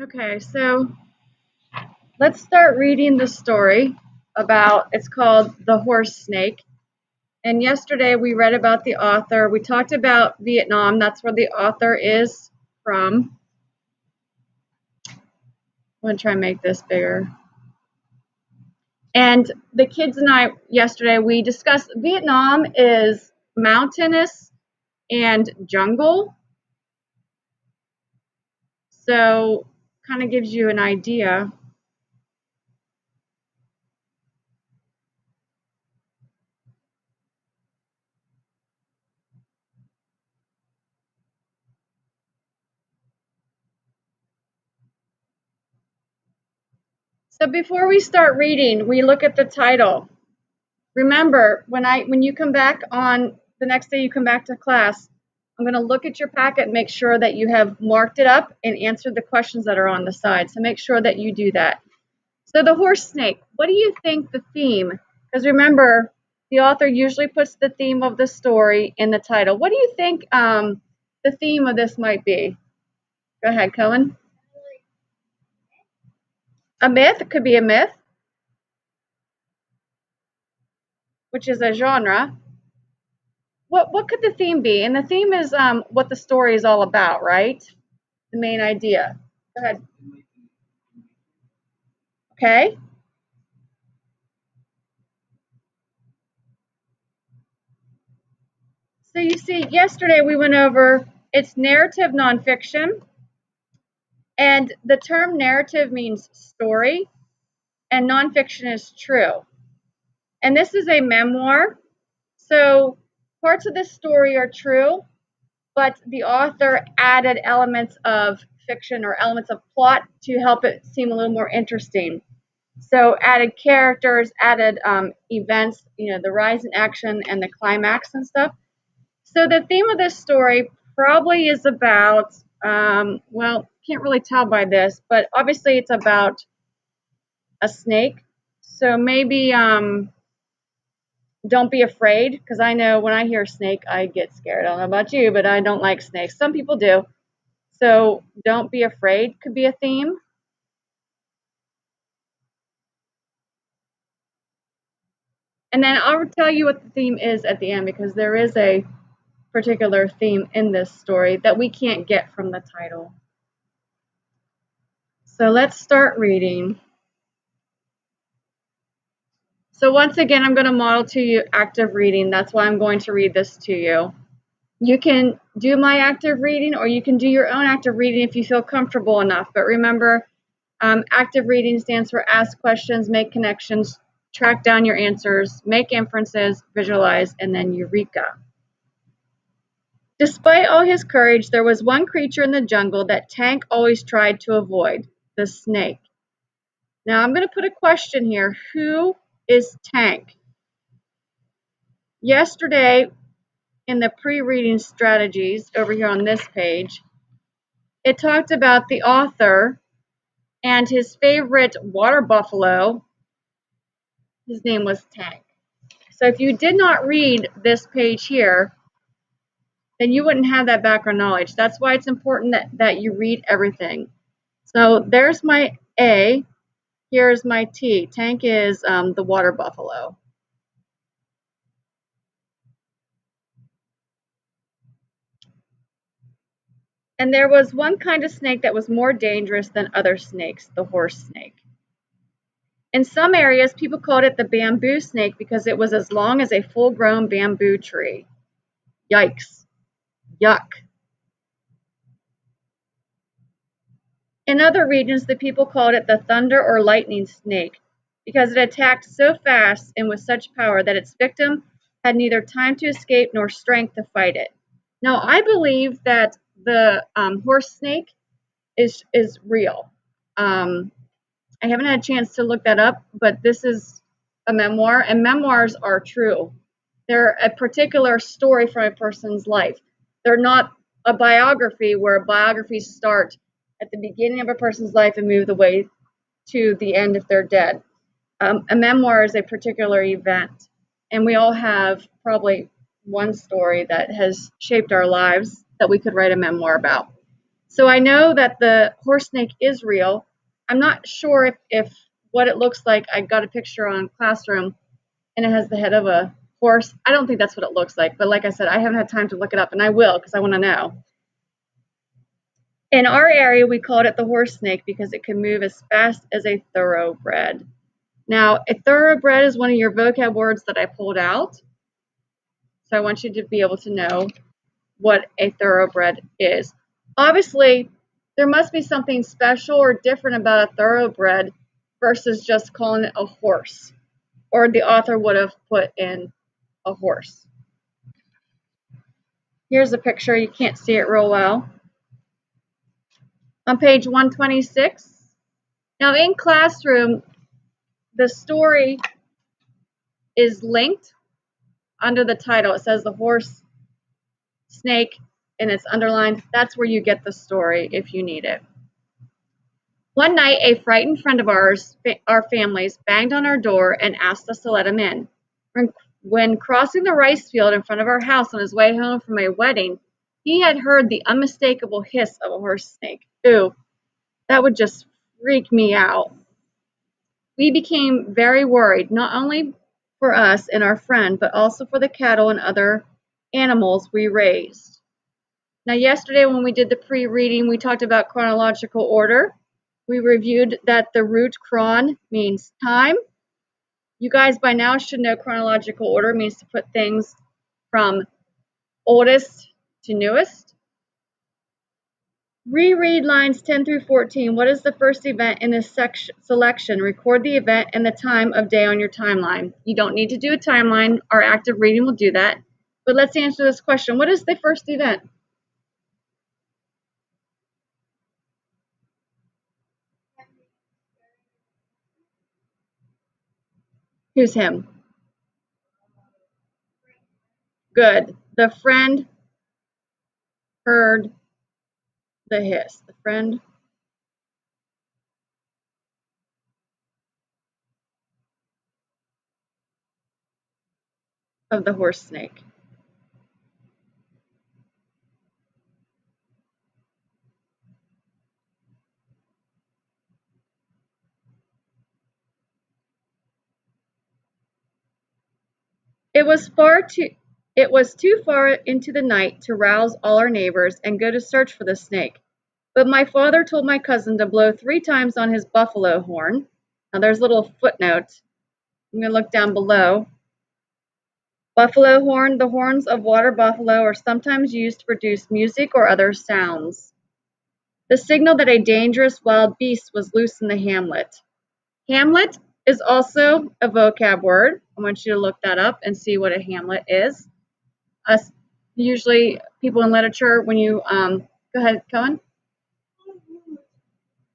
Okay, so let's start reading the story about it's called The Horse Snake. And yesterday we read about the author. We talked about Vietnam, that's where the author is from. I'm going to try and make this bigger. And the kids and I yesterday we discussed Vietnam is mountainous and jungle. So kind of gives you an idea. So before we start reading, we look at the title. Remember, when I when you come back on the next day you come back to class, I'm going to look at your packet and make sure that you have marked it up and answered the questions that are on the side. So make sure that you do that. So the horse snake, what do you think the theme? Because remember, the author usually puts the theme of the story in the title. What do you think um, the theme of this might be? Go ahead, Cohen. A myth it could be a myth, which is a genre what what could the theme be? And the theme is um, what the story is all about, right? The main idea. Go ahead. Okay. So you see, yesterday we went over it's narrative nonfiction. And the term narrative means story, and nonfiction is true. And this is a memoir. So Parts of this story are true, but the author added elements of fiction or elements of plot to help it seem a little more interesting. So added characters, added um, events, you know, the rise in action and the climax and stuff. So the theme of this story probably is about, um, well, can't really tell by this, but obviously it's about a snake. So maybe um, don't be afraid because I know when I hear snake, I get scared. I don't know about you, but I don't like snakes. Some people do. So don't be afraid could be a theme. And then I'll tell you what the theme is at the end because there is a particular theme in this story that we can't get from the title. So let's start reading. So once again, I'm going to model to you active reading. That's why I'm going to read this to you. You can do my active reading or you can do your own active reading if you feel comfortable enough. But remember, um, active reading stands for ask questions, make connections, track down your answers, make inferences, visualize, and then eureka. Despite all his courage, there was one creature in the jungle that Tank always tried to avoid the snake. Now I'm going to put a question here. Who is Tank. Yesterday, in the pre-reading strategies over here on this page, it talked about the author and his favorite water buffalo. His name was Tank. So if you did not read this page here, then you wouldn't have that background knowledge. That's why it's important that, that you read everything. So there's my A. Here's my T. Tank is um, the water buffalo. And there was one kind of snake that was more dangerous than other snakes, the horse snake. In some areas, people called it the bamboo snake because it was as long as a full grown bamboo tree. Yikes. Yuck. In other regions, the people called it the thunder or lightning snake because it attacked so fast and with such power that its victim had neither time to escape nor strength to fight it. Now, I believe that the um, horse snake is is real. Um, I haven't had a chance to look that up, but this is a memoir, and memoirs are true. They're a particular story from a person's life. They're not a biography where biographies start at the beginning of a person's life and move the way to the end if they're dead. Um, a memoir is a particular event, and we all have probably one story that has shaped our lives that we could write a memoir about. So I know that the horse snake is real. I'm not sure if, if what it looks like. I got a picture on Classroom and it has the head of a horse. I don't think that's what it looks like, but like I said, I haven't had time to look it up and I will because I want to know. In our area, we called it the horse snake because it can move as fast as a thoroughbred. Now, a thoroughbred is one of your vocab words that I pulled out. So I want you to be able to know what a thoroughbred is. Obviously, there must be something special or different about a thoroughbred versus just calling it a horse, or the author would have put in a horse. Here's a picture. You can't see it real well on page 126. Now in classroom, the story is linked under the title. It says the horse snake and it's underlined. That's where you get the story if you need it. One night, a frightened friend of ours, our family's, banged on our door and asked us to let him in. When crossing the rice field in front of our house on his way home from a wedding, he had heard the unmistakable hiss of a horse snake. Ooh, that would just freak me out. We became very worried, not only for us and our friend, but also for the cattle and other animals we raised. Now, yesterday when we did the pre reading, we talked about chronological order. We reviewed that the root chron means time. You guys by now should know chronological order means to put things from oldest to newest. Reread lines 10 through 14. What is the first event in this section, selection? Record the event and the time of day on your timeline. You don't need to do a timeline. Our active reading will do that. But let's answer this question. What is the first event? Who's him? Good. The friend heard the hiss. The friend of the horse snake. It was far too it was too far into the night to rouse all our neighbors and go to search for the snake, but my father told my cousin to blow three times on his buffalo horn. Now there's a little footnote. I'm going to look down below. Buffalo horn, the horns of water buffalo are sometimes used to produce music or other sounds. The signal that a dangerous wild beast was loose in the hamlet. Hamlet is also a vocab word. I want you to look that up and see what a hamlet is us usually people in literature when you um, go ahead, Cohen.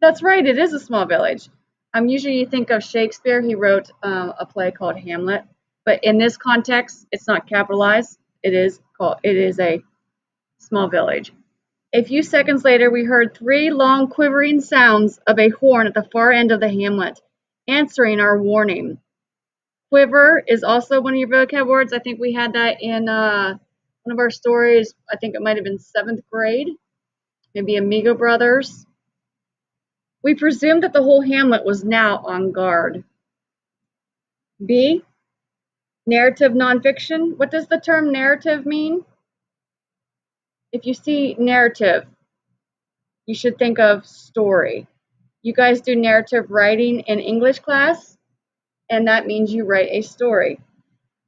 That's right. It is a small village. Um, usually you think of Shakespeare. He wrote um, a play called Hamlet, but in this context, it's not capitalized. It is called. It is a small village. A few seconds later, we heard three long quivering sounds of a horn at the far end of the hamlet, answering our warning. Quiver is also one of your vocab words. I think we had that in uh, one of our stories. I think it might have been seventh grade, maybe Amigo Brothers. We presume that the whole hamlet was now on guard. B, narrative nonfiction. What does the term narrative mean? If you see narrative, you should think of story. You guys do narrative writing in English class? And that means you write a story.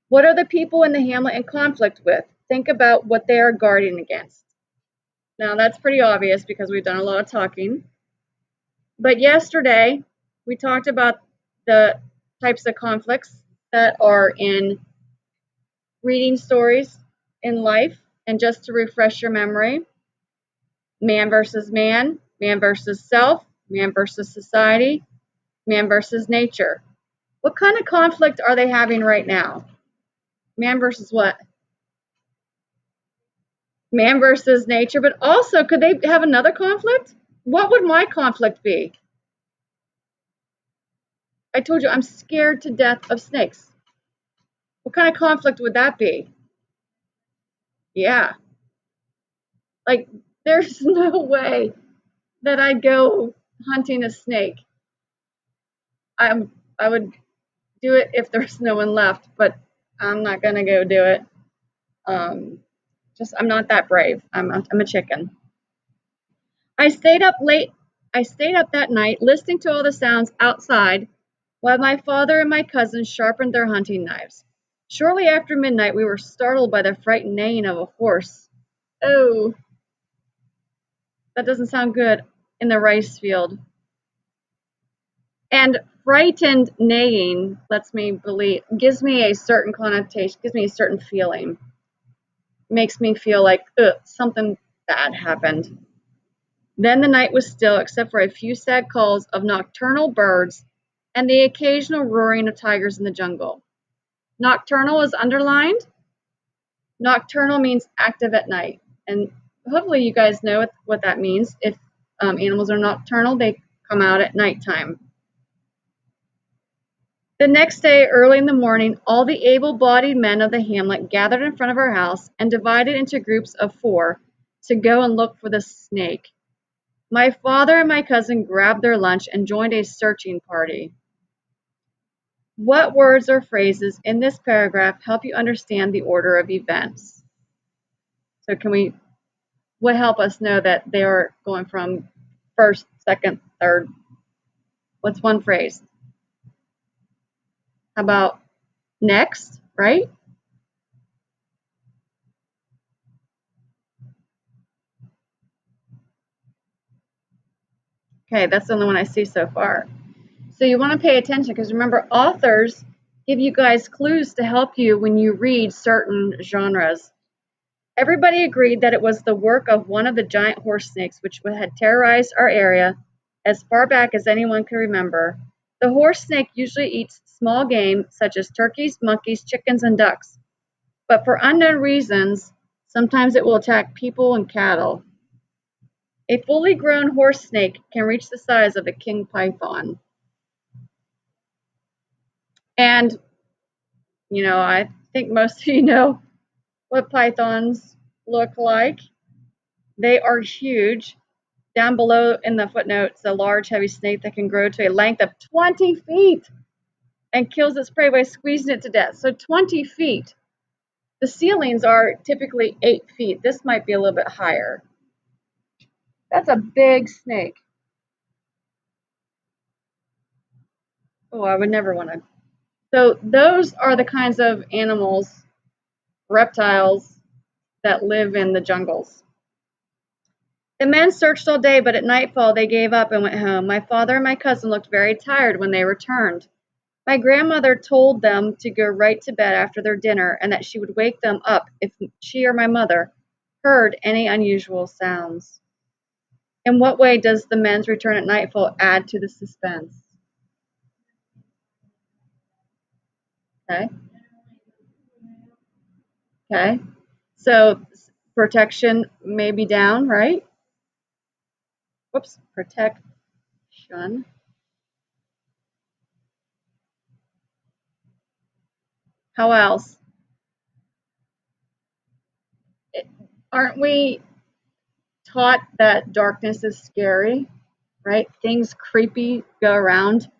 What are the people in the hamlet in conflict with? Think about what they are guarding against. Now, that's pretty obvious because we've done a lot of talking. But yesterday, we talked about the types of conflicts that are in reading stories in life. And just to refresh your memory, man versus man, man versus self, man versus society, man versus nature. What kind of conflict are they having right now? Man versus what? Man versus nature, but also could they have another conflict? What would my conflict be? I told you I'm scared to death of snakes. What kind of conflict would that be? Yeah. Like There's no way that I'd go hunting a snake. I'm I would do it if there's no one left, but I'm not gonna go do it. Um, just I'm not that brave. I'm a, I'm a chicken. I stayed up late. I stayed up that night listening to all the sounds outside while my father and my cousins sharpened their hunting knives. Shortly after midnight, we were startled by the frightened neighing of a horse. Oh, that doesn't sound good in the rice field. And frightened neighing lets me believe, gives me a certain connotation, gives me a certain feeling. Makes me feel like something bad happened. Then the night was still, except for a few sad calls of nocturnal birds and the occasional roaring of tigers in the jungle. Nocturnal is underlined. Nocturnal means active at night. And hopefully you guys know what that means. If um, animals are nocturnal, they come out at nighttime. The next day, early in the morning, all the able bodied men of the hamlet gathered in front of our house and divided into groups of four to go and look for the snake. My father and my cousin grabbed their lunch and joined a searching party. What words or phrases in this paragraph help you understand the order of events? So can we, what help us know that they are going from first, second, third? What's one phrase? How about next, right? Okay, that's the only one I see so far. So you want to pay attention because remember, authors give you guys clues to help you when you read certain genres. Everybody agreed that it was the work of one of the giant horse snakes which had terrorized our area as far back as anyone could remember. The horse snake usually eats small game such as turkeys, monkeys, chickens, and ducks. But for unknown reasons, sometimes it will attack people and cattle. A fully grown horse snake can reach the size of a king python. And, you know, I think most of you know what pythons look like. They are huge. Down below in the footnotes, a large, heavy snake that can grow to a length of 20 feet and kills its prey by squeezing it to death. So 20 feet. The ceilings are typically 8 feet. This might be a little bit higher. That's a big snake. Oh, I would never want to so those are the kinds of animals, reptiles, that live in the jungles. The men searched all day, but at nightfall they gave up and went home. My father and my cousin looked very tired when they returned. My grandmother told them to go right to bed after their dinner and that she would wake them up if she or my mother heard any unusual sounds. In what way does the men's return at nightfall add to the suspense? Okay. Okay. So protection may be down, right? Whoops, protection. How else? Aren't we taught that darkness is scary, right? Things creepy go around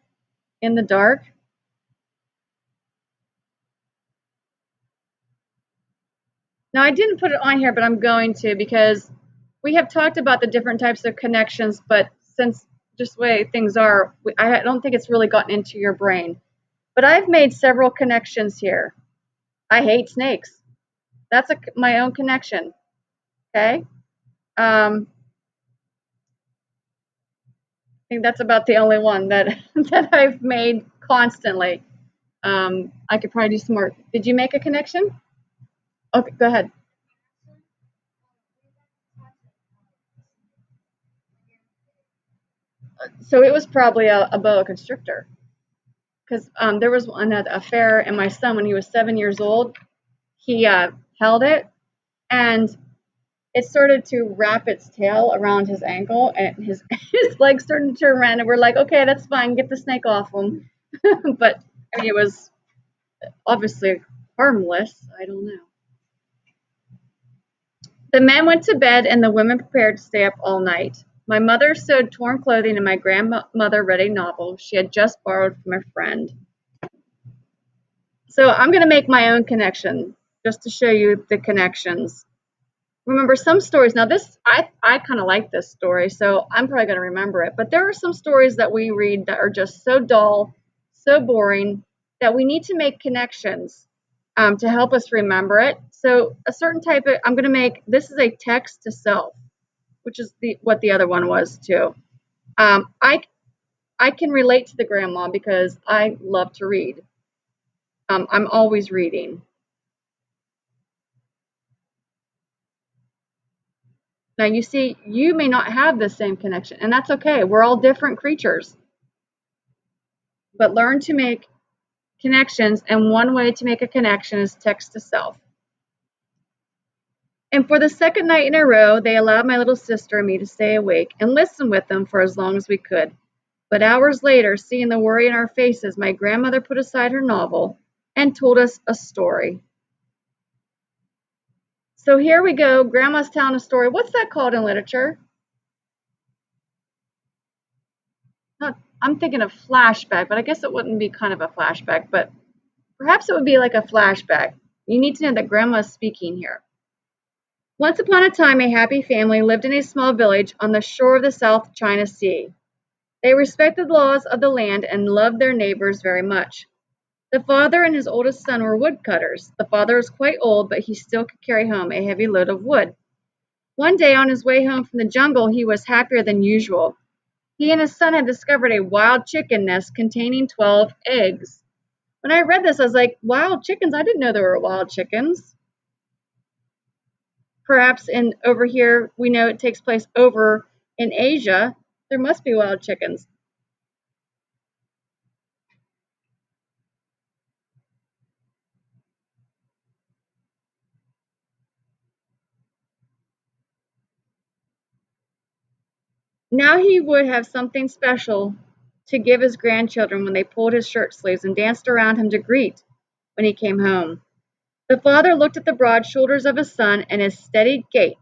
in the dark. Now, I didn't put it on here, but I'm going to because we have talked about the different types of connections, but since just the way things are, I don't think it's really gotten into your brain. But I've made several connections here. I hate snakes. That's a, my own connection. Okay? Um, I think that's about the only one that, that I've made constantly. Um, I could probably do some more. Did you make a connection? Okay, go ahead. So it was probably a, a boa constrictor. Because um, there was one at a fair, and my son, when he was seven years old, he uh, held it, and it started to wrap its tail around his ankle, and his his legs started to turn around, and we're like, okay, that's fine, get the snake off him. but I mean, it was obviously harmless. I don't know. The men went to bed and the women prepared to stay up all night. My mother sewed torn clothing and my grandmother read a novel she had just borrowed from a friend. So I'm going to make my own connection just to show you the connections. Remember some stories. Now this I I kind of like this story, so I'm probably going to remember it. But there are some stories that we read that are just so dull, so boring that we need to make connections um, to help us remember it. So a certain type of I'm going to make this is a text to self which is the what the other one was too. Um, I I can relate to the grandma because I love to read. Um, I'm always reading. Now you see, you may not have the same connection, and that's okay. We're all different creatures. But learn to make connections, and one way to make a connection is text to self. And for the second night in a row, they allowed my little sister and me to stay awake and listen with them for as long as we could. But hours later, seeing the worry in our faces, my grandmother put aside her novel and told us a story. So here we go. Grandma's telling a story. What's that called in literature? Not, I'm thinking of flashback, but I guess it wouldn't be kind of a flashback, but perhaps it would be like a flashback. You need to know that grandma's speaking here. Once upon a time a happy family lived in a small village on the shore of the South China Sea. They respected the laws of the land and loved their neighbors very much. The father and his oldest son were woodcutters. The father was quite old, but he still could carry home a heavy load of wood. One day on his way home from the jungle, he was happier than usual. He and his son had discovered a wild chicken nest containing 12 eggs. When I read this, I was like, wild chickens? I didn't know there were wild chickens. Perhaps in over here, we know it takes place over in Asia. There must be wild chickens. Now he would have something special to give his grandchildren when they pulled his shirt sleeves and danced around him to greet when he came home. The father looked at the broad shoulders of his son and his steady gait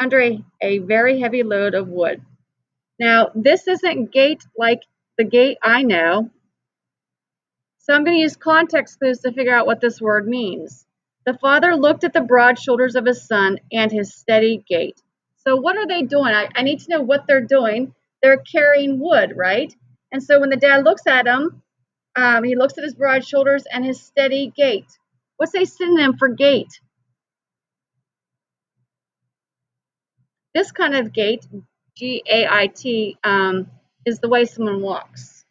under a, a very heavy load of wood. Now, this isn't gait like the gait I know, so I'm going to use context clues to figure out what this word means. The father looked at the broad shoulders of his son and his steady gait. So, what are they doing? I, I need to know what they're doing. They're carrying wood, right? And so, when the dad looks at him, um, he looks at his broad shoulders and his steady gait. What's a synonym for gate? This kind of gait, G-A-I-T, um, is the way someone walks.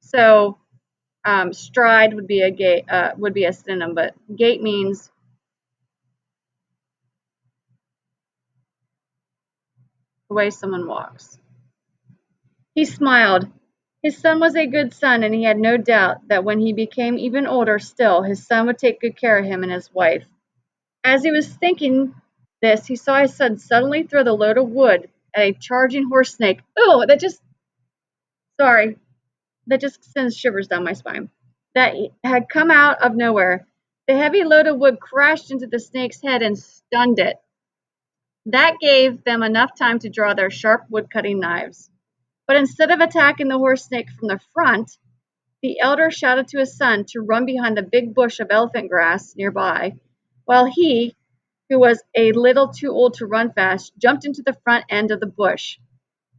So um, stride would be a gait, uh, would be a synonym, but gait means the way someone walks. He smiled. His son was a good son, and he had no doubt that when he became even older still, his son would take good care of him and his wife. As he was thinking this, he saw his son suddenly throw the load of wood at a charging horse snake. Oh, that just, sorry, that just sends shivers down my spine. That had come out of nowhere. The heavy load of wood crashed into the snake's head and stunned it. That gave them enough time to draw their sharp wood cutting knives. But instead of attacking the horse snake from the front, the elder shouted to his son to run behind the big bush of elephant grass nearby, while he, who was a little too old to run fast, jumped into the front end of the bush.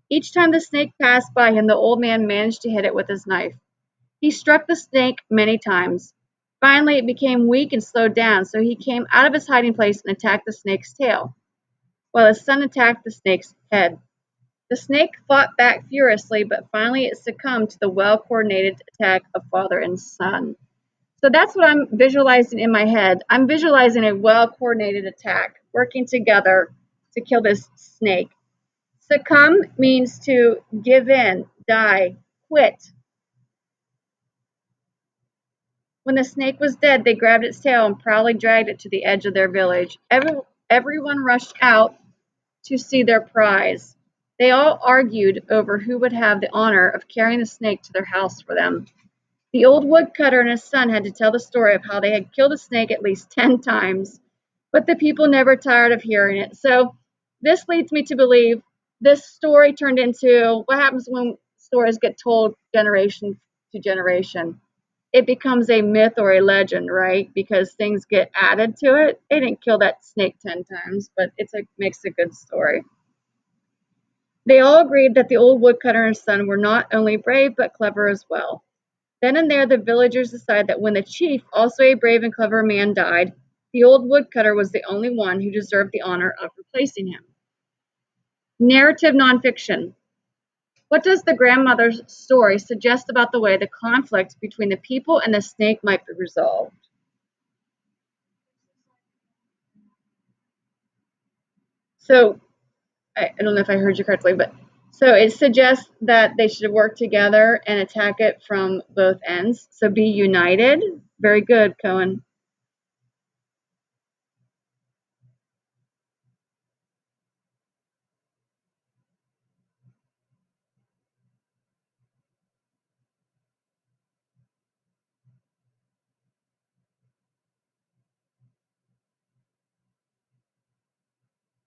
Each time the snake passed by him, the old man managed to hit it with his knife. He struck the snake many times. Finally, it became weak and slowed down, so he came out of his hiding place and attacked the snake's tail, while his son attacked the snake's head. The snake fought back furiously, but finally it succumbed to the well coordinated attack of father and son. So that's what I'm visualizing in my head. I'm visualizing a well coordinated attack, working together to kill this snake. Succumb means to give in, die, quit. When the snake was dead, they grabbed its tail and proudly dragged it to the edge of their village. Every, everyone rushed out to see their prize. They all argued over who would have the honor of carrying the snake to their house for them. The old woodcutter and his son had to tell the story of how they had killed the snake at least ten times, but the people never tired of hearing it. So this leads me to believe this story turned into what happens when stories get told generation to generation. It becomes a myth or a legend, right? Because things get added to it. They didn't kill that snake 10 times, but it makes a good story. They all agreed that the old woodcutter and son were not only brave but clever as well. Then and there the villagers decided that when the chief, also a brave and clever man, died, the old woodcutter was the only one who deserved the honor of replacing him. Narrative nonfiction. What does the grandmother's story suggest about the way the conflict between the people and the snake might be resolved? So, I, I don't know if I heard you correctly, but so it suggests that they should work together and attack it from both ends. So be united. Very good, Cohen.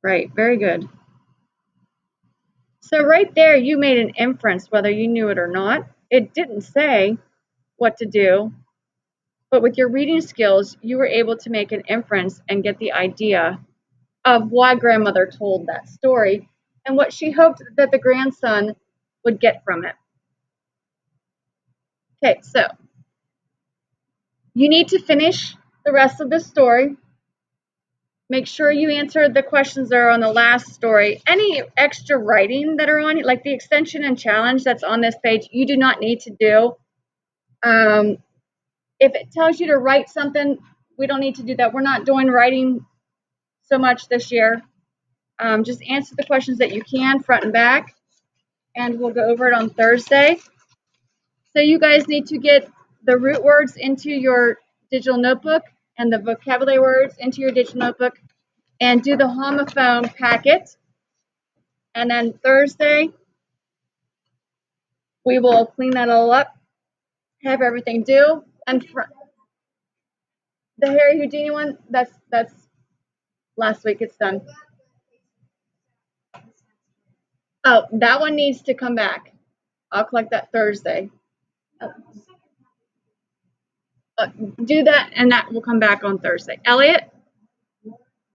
Right, very good. So right there, you made an inference, whether you knew it or not. It didn't say what to do, but with your reading skills, you were able to make an inference and get the idea of why grandmother told that story and what she hoped that the grandson would get from it. Okay, so you need to finish the rest of the story Make sure you answer the questions that are on the last story. Any extra writing that are on, like the extension and challenge that's on this page, you do not need to do. Um, if it tells you to write something, we don't need to do that. We're not doing writing so much this year. Um, just answer the questions that you can front and back, and we'll go over it on Thursday. So you guys need to get the root words into your digital notebook and the vocabulary words into your digital notebook and do the homophone packet. And then Thursday, we will clean that all up, have everything due. And the Harry Houdini one, that's that's last week. It's done. Oh, that one needs to come back. I'll collect that Thursday. Oh. Uh, do that, and that will come back on Thursday. Elliot?